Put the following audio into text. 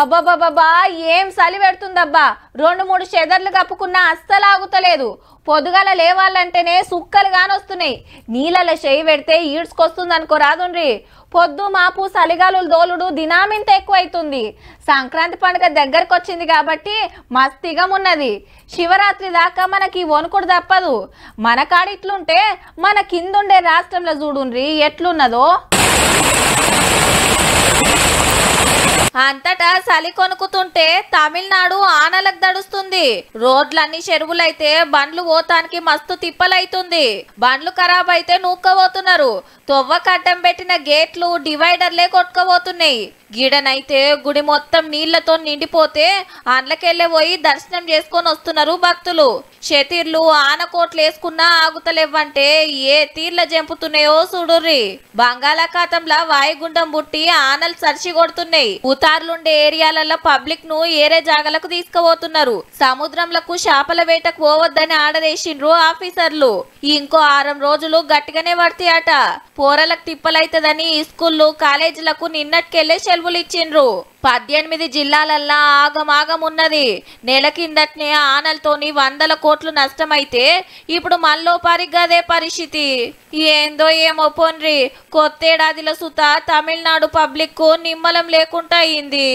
అబ్బాబాబా ఏం చలి పెడుతుందబ్బా? రెండు మూడు చెదర్లు కప్పుకున్నా అస్సలు ఆగుతలేదు. పొద్దుగాల లేవాలంటేనే సుక్కలు కానొస్తున్నాయి నీళ్ళలో చేయి పెడితే ఈడ్చుకొస్తుంది అనుకో రాదుండ్రి. పొద్దు మాపు చలిగాలు దోలుడు దినామింత ఎక్కువైతుంది. సంక్రాంతి పండుగ దగ్గరకు వచ్చింది కాబట్టి మస్తిగం ఉన్నది. శివరాత్రి దాకా మనకి వణుకుడు తప్పదు. మన కాడిట్లుంటే మన కిందుండే రాష్ట్రంలో చూడుండ్రి ఎట్లున్నదో? అంతటా చలి కొనుకుతుంటే తమిళనాడు ఆనలకు దడుస్తుంది. రోడ్లన్నీ చెరువులైతే బండ్లు పోతానికి మస్తు తిప్పలైతుంది. బండ్లు ఖరాబ్ అయితే నూక్కబోతున్నారు తొవ్వ కడ్డం పెట్టిన గేట్లు డివైడర్లే కొట్టుకోబోతున్నాయి గిడనైతే గుడి మొత్తం నీళ్ళతో నిండిపోతే అండ్లకెళ్ళే పోయి దర్శనం చేసుకొని వస్తున్నారు భక్తులు. షతీర్లు ఆనకోట్లు వేసుకున్నా ఆగుతలేవంటే ఏ తీర్ల జంపుతున్నాయో చూడుర్రి. బంగాళాఖాతంలా వాయుగుండం బుట్టి ఆనలు సరిచి కొడుతున్నాయి ఉతార్లుండే ఏరియాలలో పబ్లిక్ను ఏరే జాగలకు తీసుకుపోతున్నారు. సముద్రంలకు చేపల వేటకు పోవద్దని ఆడదేసిండ్రు ఆఫీసర్లు. ఇంకో ఆరం రోజులు గట్టిగానే పడతాయట పోరలకు తిప్పలైతదని ఈ స్కూళ్ళు కాలేజీలకు నిన్నటికెళ్ళే సెలవులు ఇచ్చిండ్రు పద్దెనిమిది జిల్లాలల్లా ఆగమాగం ఉన్నది నెల కిందట్నే ఆనలతోని వందల కోట్లు నష్టమైతే ఇప్పుడు మళ్ళో పరిగదే పరిస్థితి. ఏందో ఏమో పొన్రి కొత్తేడాదిల సుత తమిళనాడు పబ్లిక్ నిమ్మలం లేకుండా అయింది